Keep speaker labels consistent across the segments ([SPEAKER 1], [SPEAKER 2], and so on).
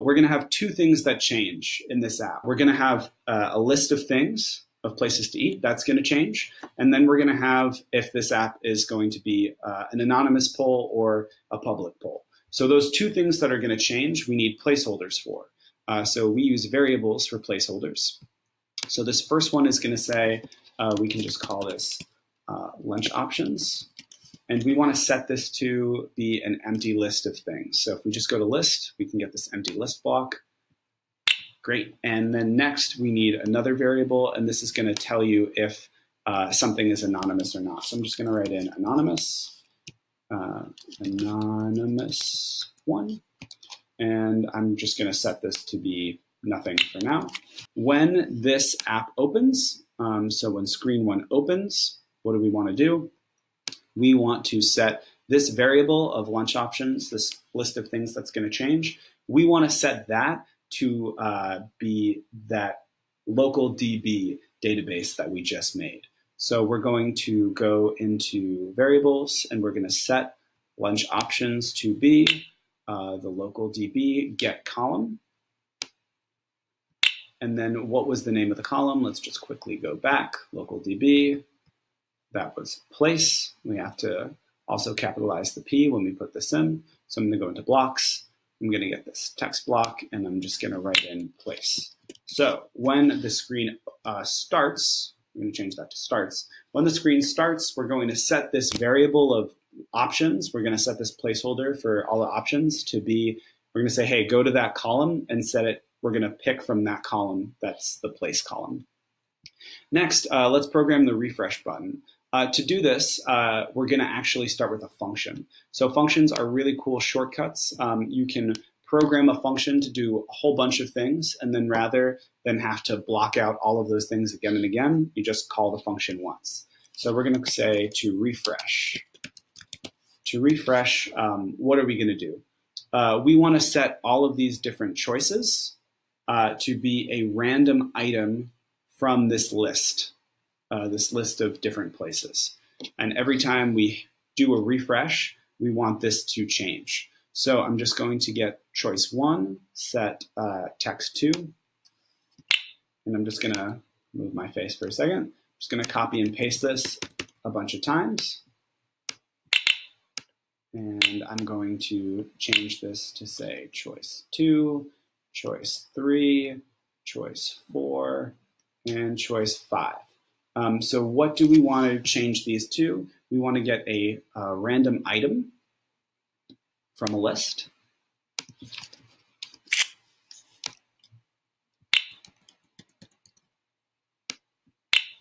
[SPEAKER 1] we're going to have two things that change in this app. We're going to have uh, a list of things of places to eat. That's going to change. And then we're going to have if this app is going to be uh, an anonymous poll or a public poll. So those two things that are going to change, we need placeholders for. Uh, so we use variables for placeholders. So this first one is going to say, uh, we can just call this uh, lunch options. And we want to set this to be an empty list of things. So if we just go to list, we can get this empty list block. Great. And then next we need another variable, and this is going to tell you if uh, something is anonymous or not. So I'm just going to write in anonymous, uh, anonymous one, and I'm just going to set this to be nothing for now. When this app opens, um, so when screen one opens, what do we want to do? We want to set this variable of lunch options, this list of things that's going to change. We want to set that to uh, be that local DB database that we just made. So we're going to go into variables and we're going to set lunch options to be uh, the local DB get column. And then what was the name of the column? Let's just quickly go back, local DB. That was place. We have to also capitalize the P when we put this in. So I'm going to go into blocks I'm going to get this text block and I'm just going to write in place. So when the screen uh, starts, I'm going to change that to starts. When the screen starts, we're going to set this variable of options. We're going to set this placeholder for all the options to be, we're going to say, hey, go to that column and set it. We're going to pick from that column. That's the place column. Next, uh, let's program the refresh button. Uh, to do this, uh, we're going to actually start with a function. So functions are really cool shortcuts. Um, you can program a function to do a whole bunch of things, and then rather than have to block out all of those things again and again, you just call the function once. So we're going to say to refresh. To refresh, um, what are we going to do? Uh, we want to set all of these different choices uh, to be a random item from this list uh, this list of different places. And every time we do a refresh, we want this to change. So I'm just going to get choice one, set uh, text two, and I'm just gonna move my face for a second. I'm just gonna copy and paste this a bunch of times. And I'm going to change this to say choice two, choice three, choice four, and choice five. Um, so what do we want to change these to? We want to get a, a random item from a list.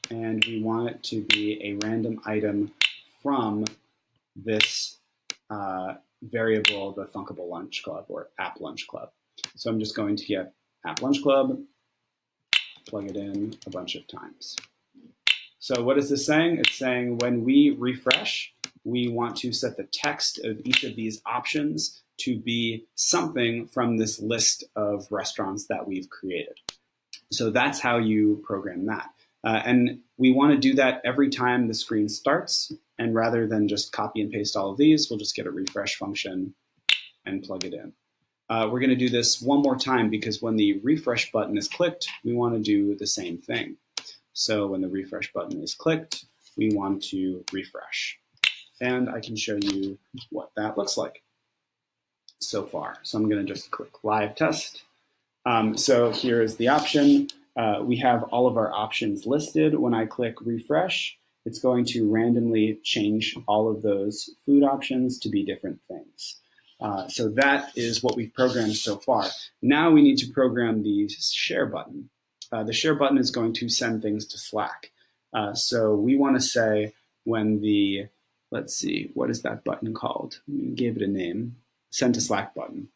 [SPEAKER 1] And we want it to be a random item from this uh, variable, the Thunkable Lunch Club or App Lunch Club. So I'm just going to get App Lunch Club, plug it in a bunch of times. So what is this saying? It's saying when we refresh, we want to set the text of each of these options to be something from this list of restaurants that we've created. So that's how you program that. Uh, and we want to do that every time the screen starts. And rather than just copy and paste all of these, we'll just get a refresh function and plug it in. Uh, we're going to do this one more time because when the refresh button is clicked, we want to do the same thing. So when the refresh button is clicked, we want to refresh. And I can show you what that looks like so far. So I'm going to just click live test. Um, so here is the option. Uh, we have all of our options listed. When I click refresh, it's going to randomly change all of those food options to be different things. Uh, so that is what we've programmed so far. Now we need to program the share button uh, the share button is going to send things to Slack. Uh, so we want to say when the, let's see, what is that button called? We gave it a name, send to Slack button.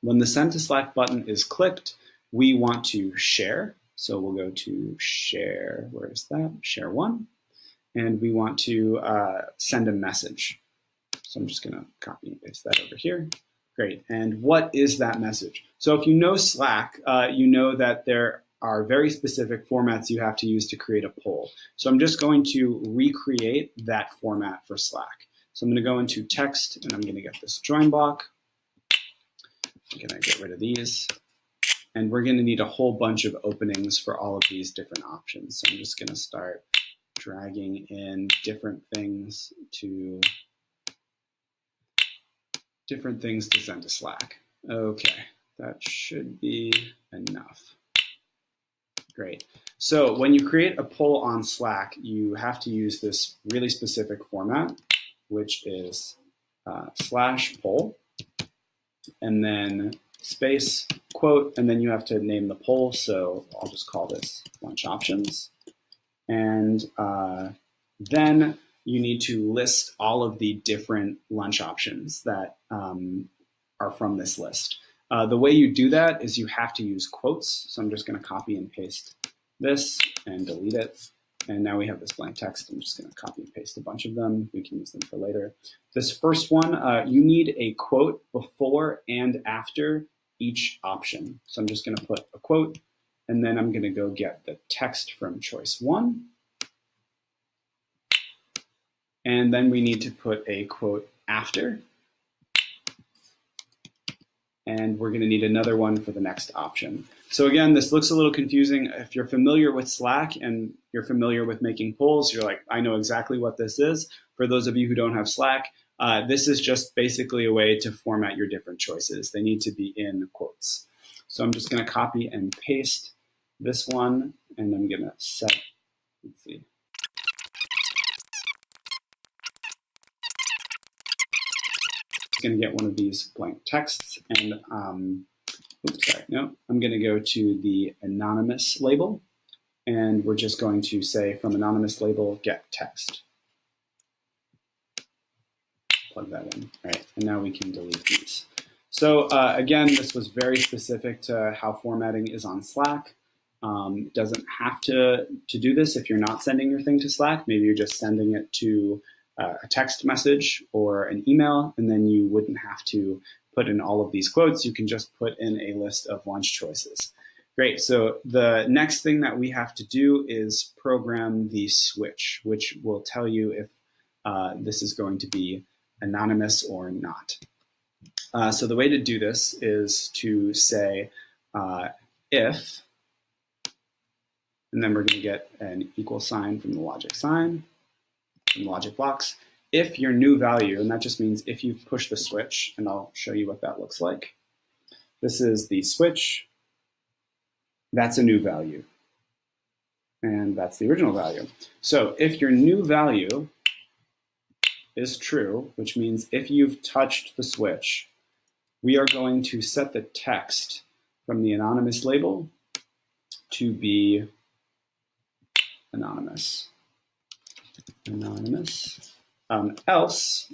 [SPEAKER 1] When the send to Slack button is clicked, we want to share. So we'll go to share, where is that? Share one. And we want to uh, send a message. So I'm just gonna copy and paste that over here. Great, and what is that message? So if you know Slack, uh, you know that there are very specific formats you have to use to create a poll. So I'm just going to recreate that format for Slack. So I'm going to go into text and I'm going to get this join block. I'm going to get rid of these. And we're going to need a whole bunch of openings for all of these different options. So I'm just going to start dragging in different things to different things to send to Slack. Okay, that should be enough. Great. So when you create a poll on Slack, you have to use this really specific format, which is uh, slash poll, and then space, quote, and then you have to name the poll. So I'll just call this lunch options. And uh, then you need to list all of the different lunch options that um, are from this list. Uh, the way you do that is you have to use quotes. So I'm just going to copy and paste this and delete it. And now we have this blank text. I'm just going to copy and paste a bunch of them. We can use them for later. This first one, uh, you need a quote before and after each option. So I'm just going to put a quote, and then I'm going to go get the text from choice one. And then we need to put a quote after. And we're going to need another one for the next option. So again, this looks a little confusing. If you're familiar with Slack and you're familiar with making polls, you're like, I know exactly what this is. For those of you who don't have Slack, uh, this is just basically a way to format your different choices. They need to be in quotes. So I'm just going to copy and paste this one, and I'm going to set, let's see, going to get one of these blank texts and, um, oops, sorry, no, I'm going to go to the anonymous label and we're just going to say from anonymous label get text. Plug that in, All right, and now we can delete these. So uh, again, this was very specific to how formatting is on Slack. Um, doesn't have to, to do this if you're not sending your thing to Slack. Maybe you're just sending it to uh, a text message or an email, and then you wouldn't have to put in all of these quotes. You can just put in a list of lunch choices. Great. So the next thing that we have to do is program the switch, which will tell you if uh, this is going to be anonymous or not. Uh, so the way to do this is to say uh, if, and then we're going to get an equal sign from the logic sign, from logic blocks. If your new value, and that just means if you've pushed the switch, and I'll show you what that looks like. This is the switch. That's a new value. And that's the original value. So if your new value is true, which means if you've touched the switch, we are going to set the text from the anonymous label to be anonymous anonymous. Um, else,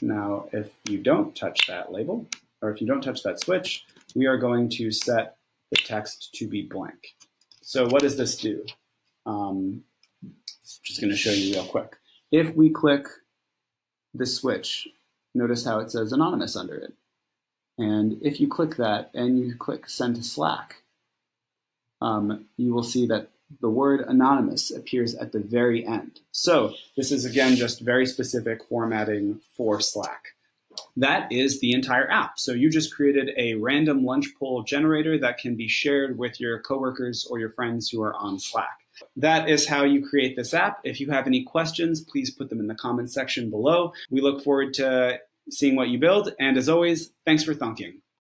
[SPEAKER 1] now if you don't touch that label, or if you don't touch that switch, we are going to set the text to be blank. So what does this do? Um, just going to show you real quick. If we click the switch, notice how it says anonymous under it. And if you click that and you click send to Slack, um, you will see that the word anonymous appears at the very end. So this is again just very specific formatting for Slack. That is the entire app. So you just created a random lunch poll generator that can be shared with your coworkers or your friends who are on Slack. That is how you create this app. If you have any questions, please put them in the comments section below. We look forward to seeing what you build. And as always, thanks for thunking.